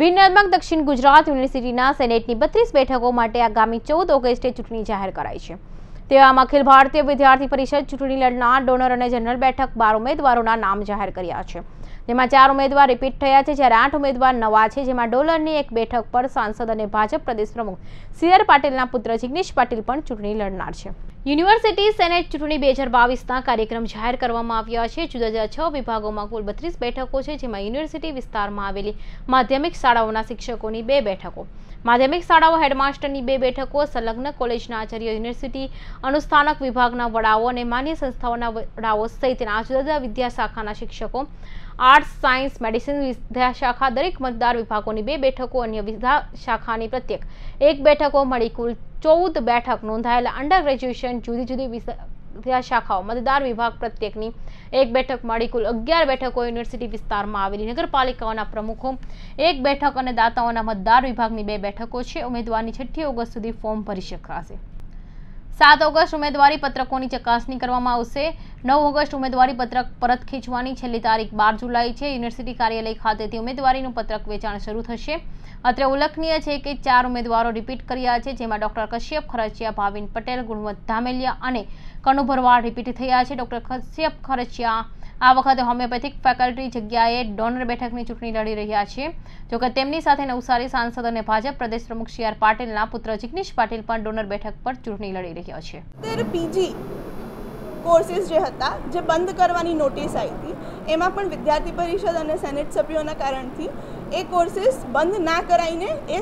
વિનયાત્મક દક્ષિણ ગુજરાત યુનિવર્સિટીના સેનેટની બત્રીસ બેઠકો માટે આગામી ચૌદ ઓગસ્ટે ચૂંટણી જાહેર કરાઈ છે. તેવામાં અખિલ ભારતીય વિદ્યાર્થી પરિષદ ચૂંટણી લડનાર ડોનર અને જનરલ બેઠક બાર ઉમેદવારોના નામ જાહેર કર્યા છે. જેમાં ચાર ઉમેદવાર રિપીટ થયા છે, જ્યારે આઠ ઉમેદવાર નવા છે, જેમાં ડોલરની એક બેઠક પર સાંસદ અને ભાજપ પ્રદેશ પ્રમુખ સી આર પાટીલના પુત્ર જિગ્નેશ પાટીલ પણ ચૂંટણી લડનાર છે. યુનિવર્સિટી સેનેટ ચૂંટણી બે હજાર બાવીસના કાર્યક્રમ જાહેર કરવામાં આવ્યા છે. જુદા જુદા છ વિભાગોમાં કુલ બત્રીસ બેઠકો છે, જેમાં યુનિવર્સિટી વિસ્તારમાં આવેલી માધ્યમિક શાળાઓના શિક્ષકોની બે બેઠકો. માધ્યમિક શાળાઓ હેડમાસ્ટરની બે બેઠકો, સંલગ્ન કોલેજના આચાર્ય યુનિવર્સિટી અનુસ્થાનક વિભાગના વડાઓ અને માન્ય સંસ્થાઓના વડાઓ સહિતના જુદા જુદા વિદ્યાશાખાના શિક્ષકો. આર્ટ્સ, સાયન્સ, મેડિસિન વિદ્યાશાખા દરેક મતદાર વિભાગોની બે બેઠકો, અન્ય વિદ્યાશાખાની પ્રત્યેક એક બેઠકો મળી કુલ ચૌદ બેઠક નોંધાયેલા અંડર ગ્રેજ્યુએશન જુદી જુદી વિદ્યાશાખાઓ મતદાર વિભાગ પ્રત્યેકની એક બેઠક મળી કુલ અગિયાર બેઠકો યુનિવર્સિટી વિસ્તારમાં આવેલી નગરપાલિકાઓના પ્રમુખો, એક બેઠક અને દાતાઓના મતદાર વિભાગની બે બેઠકો છે. ઉમેદવારની છઠ્ઠી ઓગસ્ટ સુધી ફોર્મ ભરી શકાશે. સાત ઓગસ્ટ ઉમેદવારી પત્રકોની ચકાસણી કરવામાં આવશે. નવ ઓગસ્ટ ઉમેદવારી પત્રક પરત ખેંચવાની છેલ્લી તારીખ બાર જુલાઈ છે. યુનિવર્સિટી કાર્યાલય ખાતેથી ઉમેદવારીનું પત્રક વેચાણ શરૂ થશે. અત્રે ઉલ્લેખનીય છે કે ચાર ઉમેદવારો રિપીટ કર્યા છે, જેમાં ડોક્ટર કશ્યપ ખરચિયા ભાવિન પટેલ, ગુણવંત ધામેલિયા અને કનુ ભરવાડ રિપીટ થયા છે. ડોક્ટર કશ્યપ ખરચિયા આ વખતે હોમિયોપેથિક ફેકલ્ટી જગ્યાએ ડોનર બેઠકની ચૂંટણી લડી રહ્યા છે. જોકે તેમની સાથે નવસારી સાંસદ અને ભાજપ પ્રદેશ પ્રમુખ સી આર પાટીલના પુત્ર જિગ્નેશ પાટીલ પણ ડોનર બેઠક પર ચૂંટણી લડી રહ્યા છે. પીજી કોર્સીસ જે હતા, જે બંધ કરવાની નોટિસ આવી હતી, એમાં પણ વિદ્યાર્થી પરિષદ અને સેનેટ સભ્યોના કારણથી એ કોર્સીસ બંધ ના કરાવીને એ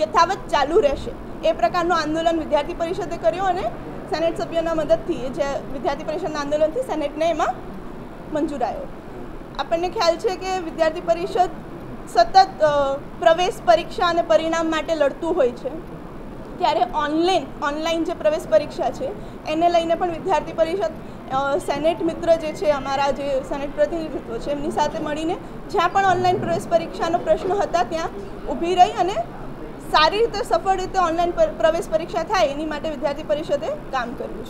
યથાવત ચાલુ રહેશે. એ પ્રકારનું આંદોલન વિદ્યાર્થી પરિષદે કર્યો અને સેનેટ સભ્યોના મદદથી જે વિદ્યાર્થી પરિષદના આંદોલનથી સેનેટને એમાં મંજૂર આવ્યો આપણને ખ્યાલ છે કે વિદ્યાર્થી પરિષદ સતત પ્રવેશ પરીક્ષા અને પરિણામ માટે લડતું હોય છે. ત્યારે ઓનલાઈન ઓનલાઈન જે પ્રવેશ પરીક્ષા છે, એને લઈને પણ વિદ્યાર્થી પરિષદ સેનેટ મિત્ર જે છે, અમારા જે સેનેટ પ્રતિનિધિત્વ છે, એમની સાથે મળીને જ્યાં પણ ઓનલાઈન પ્રવેશ પરીક્ષાનો પ્રશ્ન હતા, ત્યાં ઊભી રહી અને સારી રીતે, સફળ રીતે ઓનલાઈન પ્રવેશ પરીક્ષા થાય, એની માટે વિદ્યાર્થી પરિષદે કામ કર્યું છે.